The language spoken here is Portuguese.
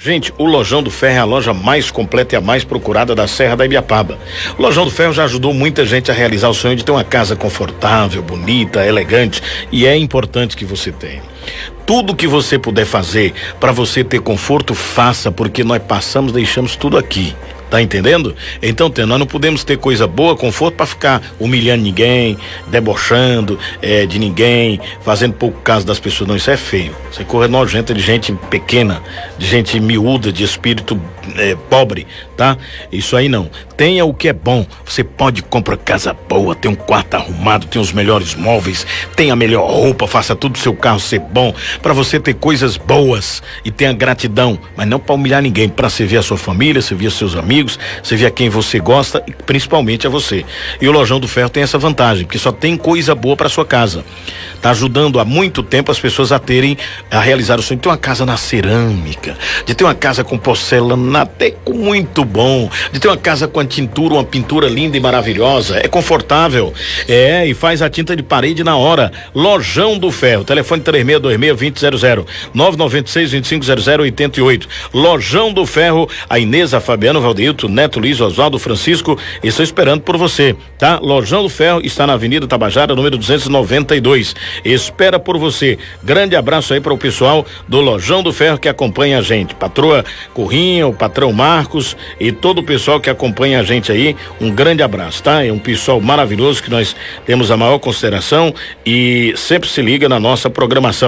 Gente, o Lojão do Ferro é a loja mais completa e a mais procurada da Serra da Ibiapaba. O Lojão do Ferro já ajudou muita gente a realizar o sonho de ter uma casa confortável, bonita, elegante e é importante que você tenha. Tudo que você puder fazer para você ter conforto, faça, porque nós passamos, deixamos tudo aqui. Tá entendendo? Então, nós não podemos ter coisa boa, conforto, para ficar humilhando ninguém, debochando é, de ninguém, fazendo pouco caso das pessoas. Não, isso é feio. Isso é corre nojenta de gente pequena, de gente miúda, de espírito é, pobre, tá? Isso aí não. Tenha o que é bom. Você pode comprar casa boa, tem um quarto arrumado, tem os melhores móveis, tem a melhor roupa, faça tudo seu carro ser bom, para você ter coisas boas e tenha gratidão, mas não para humilhar ninguém, para servir a sua família, servir seus amigos vê a quem você gosta e principalmente a você. E o Lojão do Ferro tem essa vantagem, porque só tem coisa boa para sua casa. Tá ajudando há muito tempo as pessoas a terem, a realizar o sonho de ter uma casa na cerâmica, de ter uma casa com porcelanateco muito bom, de ter uma casa com a tintura, uma pintura linda e maravilhosa, é confortável, é, e faz a tinta de parede na hora. Lojão do Ferro, telefone 3626-2000, 996-250088. Lojão do Ferro, a Inês, a Fabiano Valdeir Milton, Neto Luiz, Oswaldo Francisco, estou esperando por você, tá? Lojão do Ferro está na Avenida Tabajara, número 292. Espera por você. Grande abraço aí para o pessoal do Lojão do Ferro que acompanha a gente. Patroa Corrinha, o patrão Marcos e todo o pessoal que acompanha a gente aí. Um grande abraço, tá? É um pessoal maravilhoso que nós temos a maior consideração e sempre se liga na nossa programação.